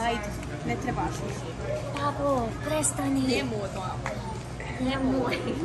はい。Ne treba šliš. Bravo, prestani. Ne moram. Le muoio.